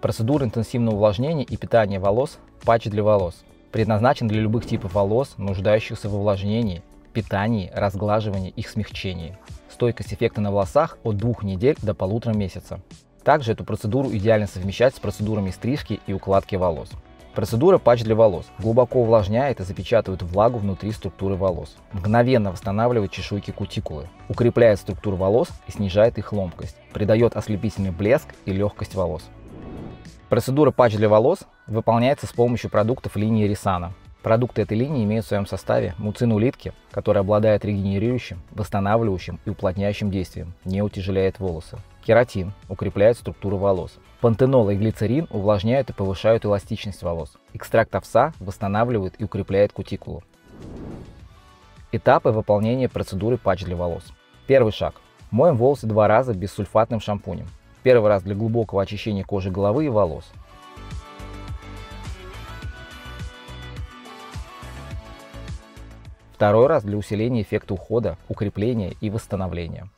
Процедура интенсивного увлажнения и питания волос – патч для волос. Предназначен для любых типов волос, нуждающихся в увлажнении, питании, разглаживании, их смягчении. Стойкость эффекта на волосах от двух недель до полутора месяца. Также эту процедуру идеально совмещать с процедурами стрижки и укладки волос. Процедура патч для волос глубоко увлажняет и запечатывает влагу внутри структуры волос. Мгновенно восстанавливает чешуйки кутикулы, укрепляет структуру волос и снижает их ломкость, придает ослепительный блеск и легкость волос. Процедура патч для волос выполняется с помощью продуктов линии Рисана. Продукты этой линии имеют в своем составе муцин улитки, который обладает регенерирующим, восстанавливающим и уплотняющим действием, не утяжеляет волосы. Кератин укрепляет структуру волос. Пантенол и глицерин увлажняют и повышают эластичность волос. Экстракт овса восстанавливает и укрепляет кутикулу. Этапы выполнения процедуры патч для волос. Первый шаг. Моем волосы два раза бессульфатным шампунем. Первый раз для глубокого очищения кожи головы и волос. Второй раз для усиления эффекта ухода, укрепления и восстановления.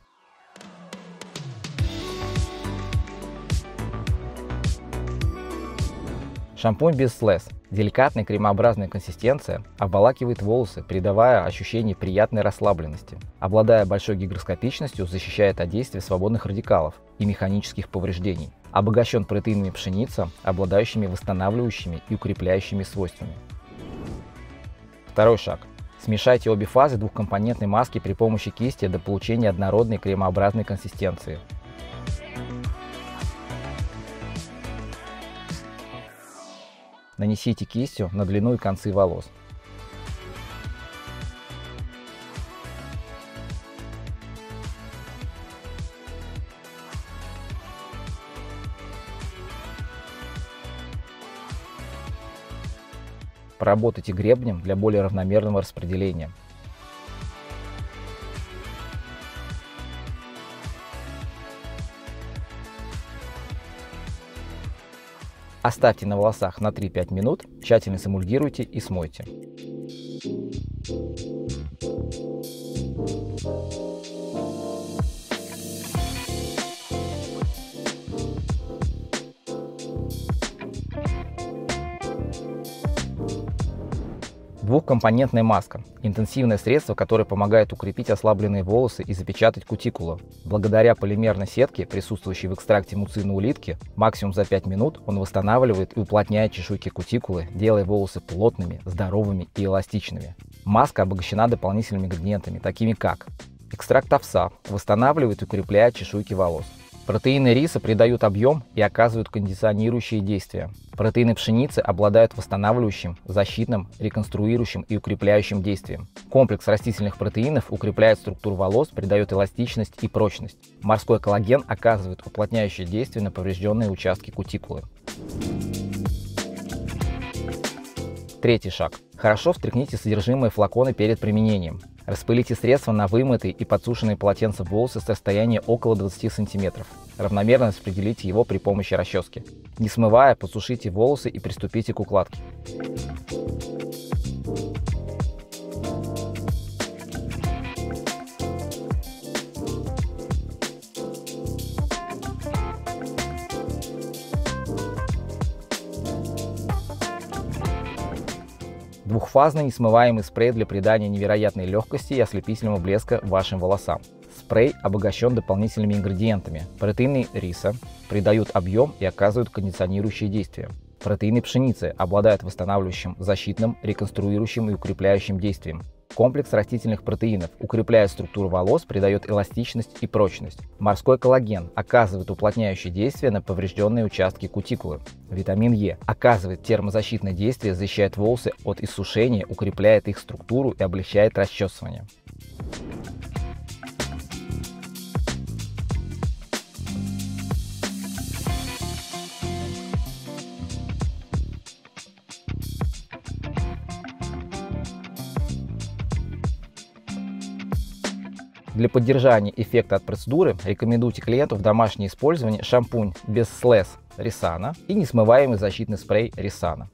Шампунь без слез. Деликатная кремообразная консистенция обволакивает волосы, придавая ощущение приятной расслабленности. Обладая большой гигроскопичностью, защищает от действия свободных радикалов и механических повреждений. Обогащен протеинами пшеницы, обладающими восстанавливающими и укрепляющими свойствами. Второй шаг. Смешайте обе фазы двухкомпонентной маски при помощи кисти до получения однородной кремообразной консистенции. Нанесите кистью на длину и концы волос. Поработайте гребнем для более равномерного распределения. Оставьте на волосах на 3-5 минут, тщательно сэмульгируйте и смойте. Двухкомпонентная маска – интенсивное средство, которое помогает укрепить ослабленные волосы и запечатать кутикулу. Благодаря полимерной сетке, присутствующей в экстракте муцина улитки, максимум за 5 минут он восстанавливает и уплотняет чешуйки кутикулы, делая волосы плотными, здоровыми и эластичными. Маска обогащена дополнительными ингредиентами, такими как экстракт овса, восстанавливает и укрепляет чешуйки волос, Протеины риса придают объем и оказывают кондиционирующие действия. Протеины пшеницы обладают восстанавливающим, защитным, реконструирующим и укрепляющим действием. Комплекс растительных протеинов укрепляет структуру волос, придает эластичность и прочность. Морской коллаген оказывает уплотняющее действие на поврежденные участки кутикулы. Третий шаг. Хорошо встряхните содержимое флакона перед применением. Распылите средство на вымытые и подсушенные полотенца волосы с расстояния около 20 см. Равномерно распределите его при помощи расчески. Не смывая, подсушите волосы и приступите к укладке. Двухфазный несмываемый спрей для придания невероятной легкости и ослепительного блеска вашим волосам. Спрей обогащен дополнительными ингредиентами. Протеины риса придают объем и оказывают кондиционирующее действие. Протеины пшеницы обладают восстанавливающим, защитным, реконструирующим и укрепляющим действием. Комплекс растительных протеинов укрепляет структуру волос, придает эластичность и прочность. Морской коллаген оказывает уплотняющее действие на поврежденные участки кутикулы. Витамин Е оказывает термозащитное действие, защищает волосы от иссушения, укрепляет их структуру и облегчает расчесывание. Для поддержания эффекта от процедуры рекомендуйте клиенту в домашнее использование шампунь без слез Рисана и несмываемый защитный спрей Рисана.